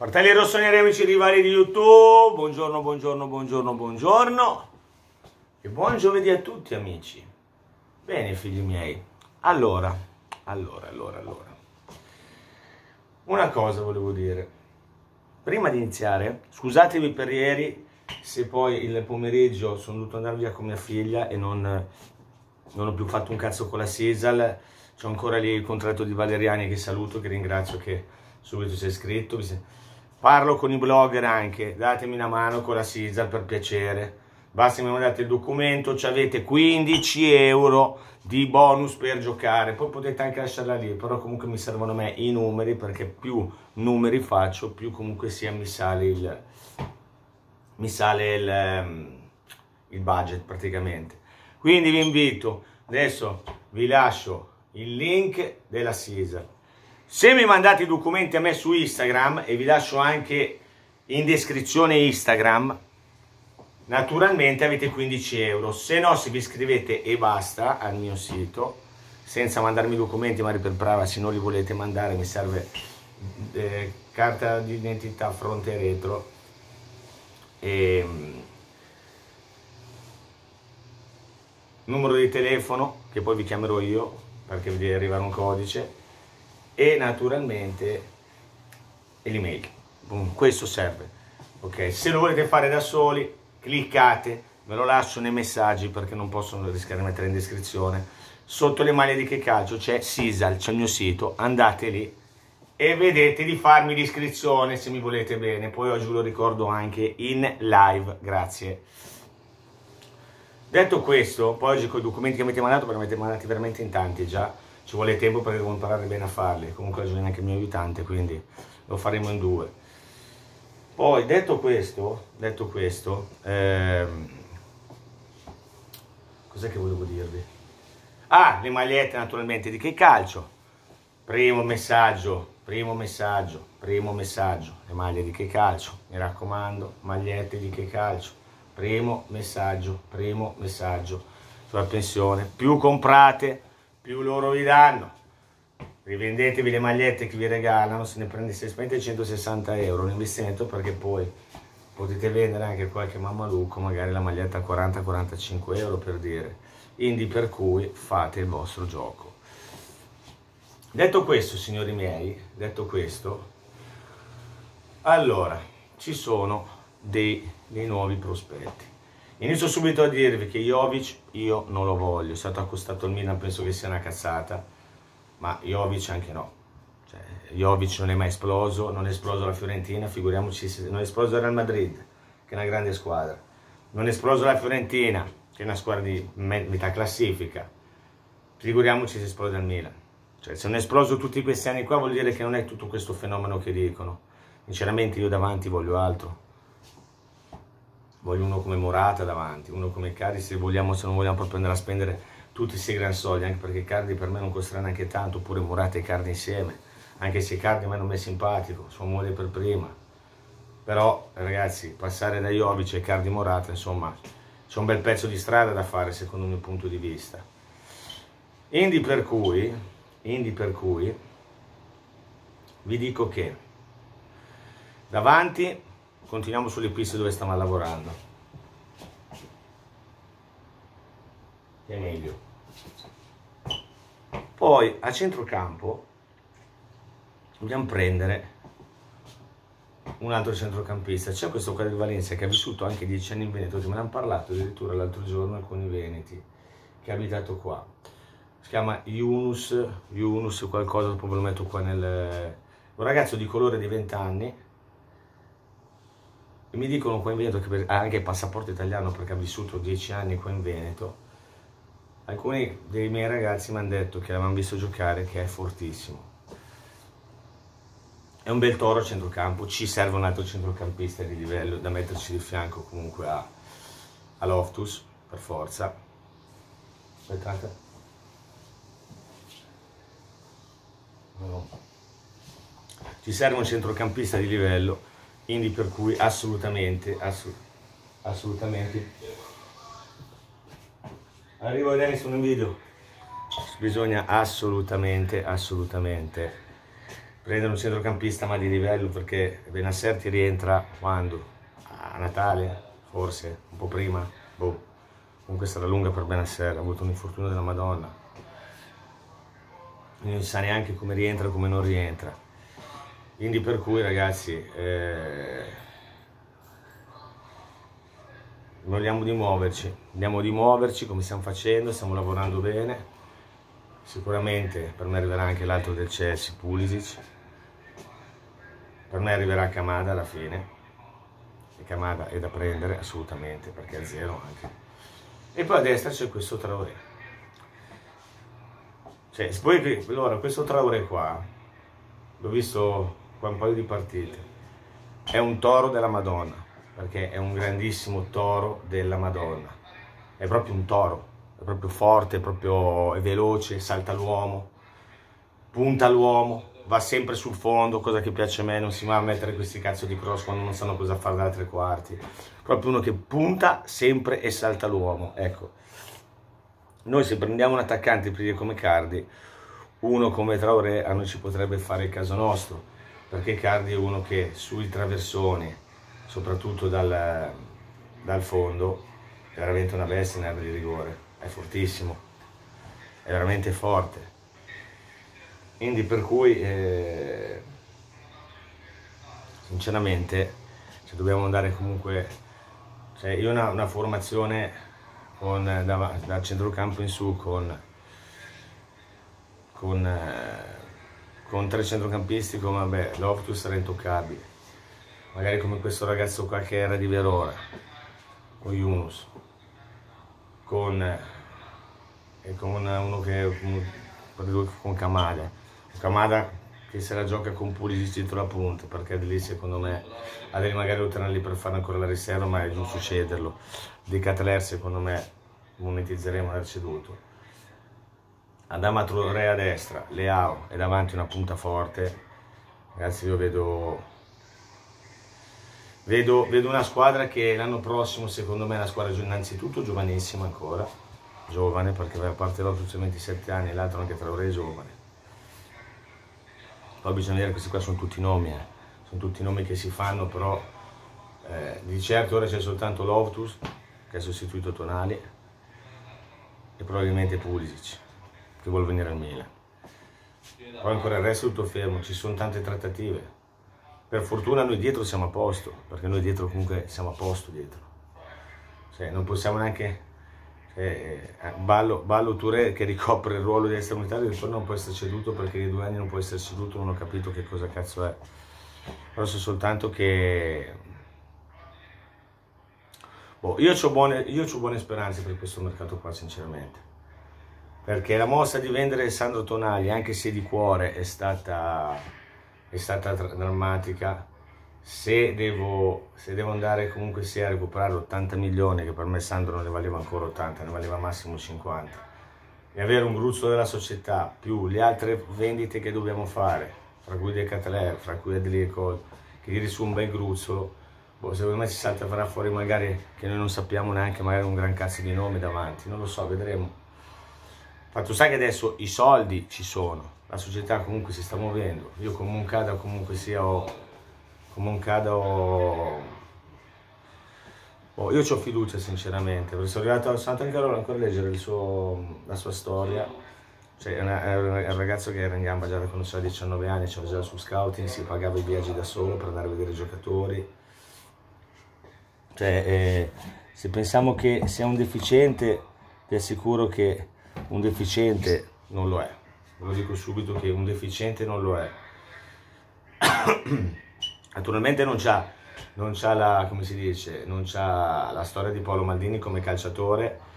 Fratelli rossoneri, amici rivali di YouTube, buongiorno, buongiorno, buongiorno, buongiorno e buon giovedì a tutti amici. Bene figli miei, allora, allora, allora, allora. Una cosa volevo dire. Prima di iniziare, scusatevi per ieri se poi il pomeriggio sono dovuto andare via con mia figlia e non, non ho più fatto un cazzo con la Sisal. C'ho ancora lì il contratto di Valeriani che saluto, che ringrazio che subito si è iscritto. Parlo con i blogger anche, datemi una mano con la Sisal per piacere. Basta che mi mandate il documento, ci avete 15 euro di bonus per giocare. Poi potete anche lasciarla lì, però comunque mi servono a me i numeri perché più numeri faccio, più comunque sia mi sale il, mi sale il, ehm, il budget praticamente. Quindi vi invito, adesso vi lascio il link della Sisal se mi mandate i documenti a me su Instagram e vi lascio anche in descrizione Instagram, naturalmente avete 15 euro. Se no, se vi iscrivete e basta al mio sito, senza mandarmi i documenti, magari per prava, se non li volete mandare, mi serve eh, carta d'identità fronte e retro. E, ehm, numero di telefono, che poi vi chiamerò io, perché vi deve arrivare un codice e naturalmente l'email. Questo serve. Ok, se lo volete fare da soli, cliccate, ve lo lascio nei messaggi perché non posso rischiare di mettere in descrizione. Sotto le maglie di che calcio c'è Sisal, c'è il mio sito, andate lì e vedete di farmi l'iscrizione se mi volete bene. Poi oggi ve lo ricordo anche in live, grazie. Detto questo, poi oggi con i documenti che avete mandato, perché avete mandati veramente in tanti già, ci vuole tempo devo imparare bene a farli, comunque viene anche il mio aiutante, quindi lo faremo in due. Poi detto questo, detto questo, ehm, cos'è che volevo dirvi? Ah, le magliette naturalmente di che calcio? Primo messaggio, primo messaggio, primo messaggio, le maglie di che calcio? Mi raccomando, magliette di che calcio? Primo messaggio, primo messaggio sulla pensione. Più comprate, più loro vi danno. Rivendetevi le magliette che vi regalano, se ne prende spendete 160 euro, un investimento perché poi potete vendere anche qualche mammalucco, magari la maglietta a 40-45 euro per dire. Quindi per cui fate il vostro gioco. Detto questo, signori miei, detto questo, allora, ci sono dei, dei nuovi prospetti. Inizio subito a dirvi che Jovic io non lo voglio, è stato accostato al Milan, penso che sia una cazzata, ma Jovic anche no. Cioè, Jovic non è mai esploso, non è esploso la Fiorentina, figuriamoci se non è esploso il Real Madrid, che è una grande squadra. Non è esploso la Fiorentina, che è una squadra di metà classifica. Figuriamoci se esplode il Milan. Cioè, se non è esploso tutti questi anni qua vuol dire che non è tutto questo fenomeno che dicono. Sinceramente io davanti voglio altro voglio uno come Morata davanti, uno come Cardi se vogliamo, se non vogliamo proprio andare a spendere tutti questi gran soldi, anche perché Cardi per me non costerà neanche tanto, oppure Morata e Cardi insieme, anche se Cardi a me non è simpatico, sua moglie per prima. Però ragazzi, passare da Jovic e Cardi Morata, insomma, c'è un bel pezzo di strada da fare secondo il mio punto di vista. Indi per cui, indi per cui vi dico che davanti continuiamo sulle piste dove stiamo lavorando. È meglio. Poi a centrocampo dobbiamo prendere un altro centrocampista. C'è questo qua di Valencia che ha vissuto anche dieci anni in Veneto, che me ne hanno parlato addirittura l'altro giorno alcuni veneti, che ha abitato qua. Si chiama Yunus, Yunus qualcosa, dopo lo metto qua nel... Un ragazzo di colore di 20 anni, mi dicono qua in Veneto che ha anche il passaporto italiano perché ha vissuto dieci anni qua in Veneto. Alcuni dei miei ragazzi mi hanno detto che l'avevano visto giocare, che è fortissimo. È un bel toro a centrocampo, ci serve un altro centrocampista di livello da metterci di fianco comunque a, a Loftus, per forza. Aspettate. Ci serve un centrocampista di livello quindi per cui assolutamente, assolut assolutamente. Arrivo Dennis in video. Bisogna assolutamente, assolutamente prendere un centrocampista ma di livello perché Benasser ti rientra quando? A Natale? Forse? Un po' prima? Boh. Comunque sarà lunga per Benasser, ha avuto un infortunio della Madonna. Non sa neanche come rientra e come non rientra. Quindi per cui ragazzi, eh, vogliamo di muoverci, andiamo di muoverci come stiamo facendo, stiamo lavorando bene. Sicuramente per me arriverà anche l'altro del Chelsea, Pulisic. Per me arriverà Kamada alla fine. E Kamada è da prendere assolutamente perché è zero anche e poi a destra c'è questo Traoré. Cioè, poi, allora, questo Traoré qua, l'ho visto un paio di partite, è un toro della Madonna, perché è un grandissimo toro della Madonna. È proprio un toro, è proprio forte, è, proprio, è veloce, salta l'uomo, punta l'uomo, va sempre sul fondo, cosa che piace a me, non si va a mettere questi cazzo di cross quando non sanno cosa fare dalle tre quarti. Proprio uno che punta sempre e salta l'uomo, ecco. Noi se prendiamo un attaccante come Cardi, uno come Traoré a noi ci potrebbe fare il caso nostro, perché Cardi è uno che sui traversoni, soprattutto dal, dal fondo, è veramente una bestia in area di rigore, è fortissimo, è veramente forte. Quindi per cui, eh, sinceramente, cioè, dobbiamo andare comunque... Cioè, io una, una formazione con, da, da, centrocampo in su con, con, eh, con tre centrocampisti come vabbè, Loftus sarà intoccabile. Magari come questo ragazzo qua che era di Verona, con Yunus, con, eh, con uno che con Kamada. Kamada che se la gioca con Pulisic dietro la punta perché lì secondo me avevi magari lo lì per fare ancora la riserva ma è giusto cederlo. Di Catler secondo me monetizzeremo aver ceduto Adama Traoré a destra Leao è davanti una punta forte. Ragazzi io vedo vedo, vedo una squadra che l'anno prossimo secondo me è una squadra innanzitutto giovanissima ancora giovane perché a parte l'altro 27 anni e l'altro anche Traoré è giovane. Poi bisogna vedere questi qua sono tutti nomi, eh. sono tutti nomi che si fanno, però eh, di certo ora c'è soltanto Loftus che ha sostituito Tonali e probabilmente Pulisic che vuole venire al Milan. Poi ancora il resto è tutto fermo, ci sono tante trattative. Per fortuna noi dietro siamo a posto, perché noi dietro comunque siamo a posto dietro. Cioè, non possiamo neanche eh, Ballo, Ballo Touré che ricopre il ruolo di estraunitario e poi non può essere ceduto perché di due anni non può essere ceduto, non ho capito che cosa cazzo è. Però so soltanto che... Boh, io ho buone, buone speranze per questo mercato qua, sinceramente. Perché la mossa di vendere Sandro Tonali, anche se di cuore, è stata, è stata drammatica se devo, se devo andare comunque sia a recuperare 80 milioni, che per me Sandro non ne valeva ancora 80, ne valeva massimo 50, e avere un gruzzo della società, più le altre vendite che dobbiamo fare, fra cui De Catler, fra cui Adli e Col, che tiri su un bel gruzzolo, boh, secondo me si salta farà fuori magari che noi non sappiamo neanche magari un gran cazzo di nome davanti, non lo so, vedremo. Fatto sta che adesso i soldi ci sono, la società comunque si sta muovendo, io come un cada comunque sia ho come un cado Oh, io ho fiducia sinceramente, perché sono arrivato a Sant'Angelo ancora a leggere suo, la sua storia. Cioè, è, un ragazzo che era in gamba già da quando aveva 19 anni, c'era già su scouting, si pagava i viaggi da solo per andare a vedere i giocatori. Cioè, eh, se pensiamo che sia un deficiente, vi assicuro che un deficiente non lo è. Ve lo dico subito che un deficiente non lo è. Naturalmente non c'ha, non c'ha la, come si dice, non c'ha la storia di Paolo Maldini come calciatore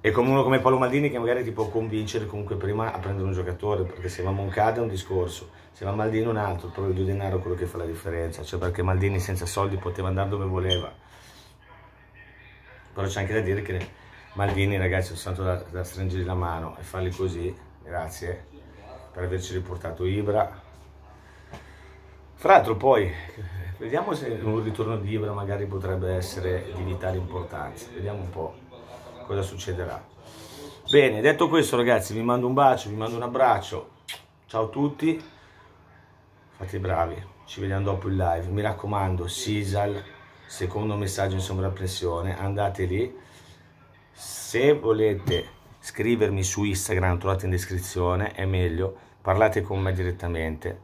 e come uno come Paolo Maldini che magari ti può convincere comunque prima a prendere un giocatore, perché se va Moncada è un discorso, se va Maldini un altro, però il denaro è quello che fa la differenza, cioè perché Maldini senza soldi poteva andare dove voleva. Però c'è anche da dire che Maldini ragazzi è stato da, da stringere la mano e farli così, grazie per averci riportato Ibra, tra l'altro poi, vediamo se un ritorno di Ibra magari potrebbe essere di vitale importanza, vediamo un po' cosa succederà. Bene, detto questo ragazzi, vi mando un bacio, vi mando un abbraccio, ciao a tutti, fate i bravi, ci vediamo dopo il live. Mi raccomando, Sisal, secondo messaggio in sovrappressione, andate lì. Se volete scrivermi su Instagram, trovate in descrizione, è meglio, parlate con me direttamente,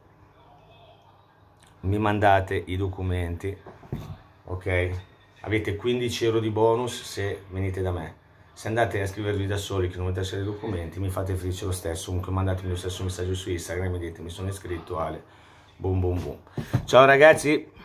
mi mandate i documenti, ok? Avete 15 euro di bonus se venite da me. Se andate a scrivervi da soli che non mettete i documenti, mi fate felice lo stesso. Comunque mandatemi lo stesso messaggio su Instagram e mi dite mi sono iscritto Ale. Boom boom boom. Ciao ragazzi!